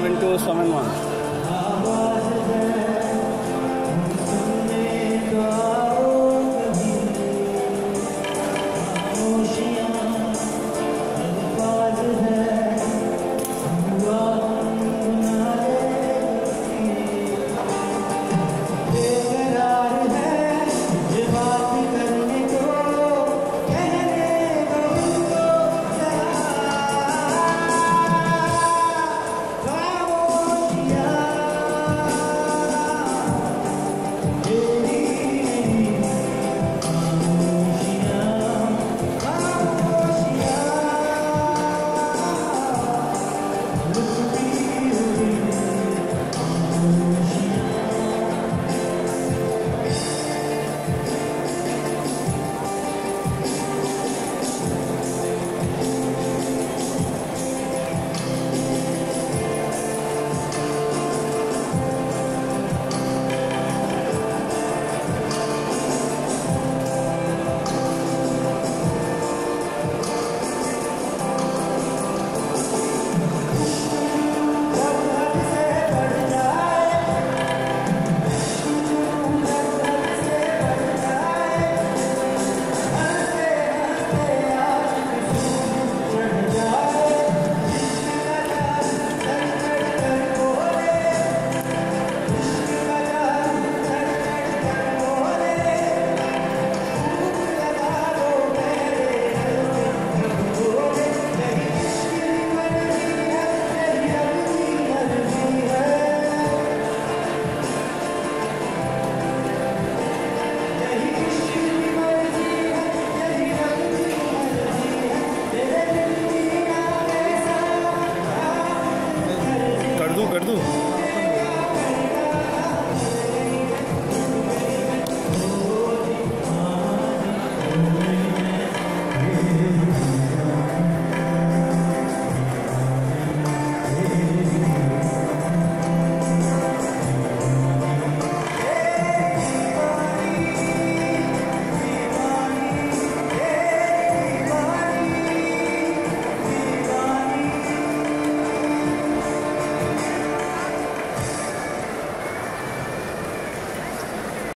two seven one. कर दूँ कर दूँ?